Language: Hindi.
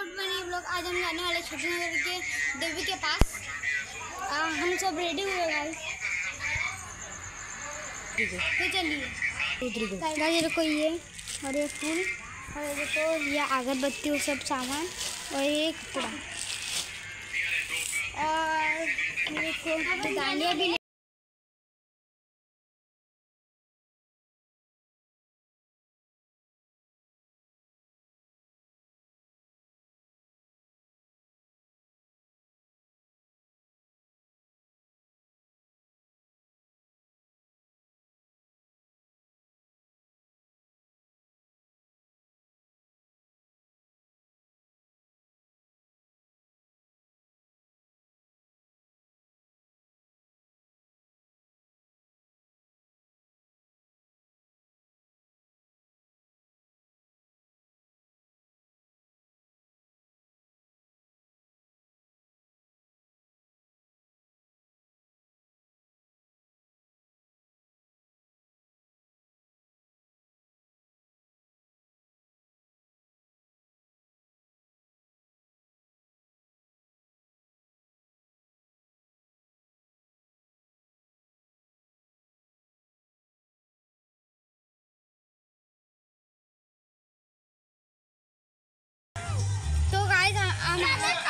मॉर्निंग आज हम जाने वाले छोटे नगर के देवी के पास। आ, हम सब रेडी हुए गाइस तो चलिए। गाइस देखो ये और ये फूल और ये देखो ये अगरबत्ती वो सब सामान और ये कपड़ा। और ये देखो डालियाँ भी तो गाइस हम